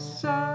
sun.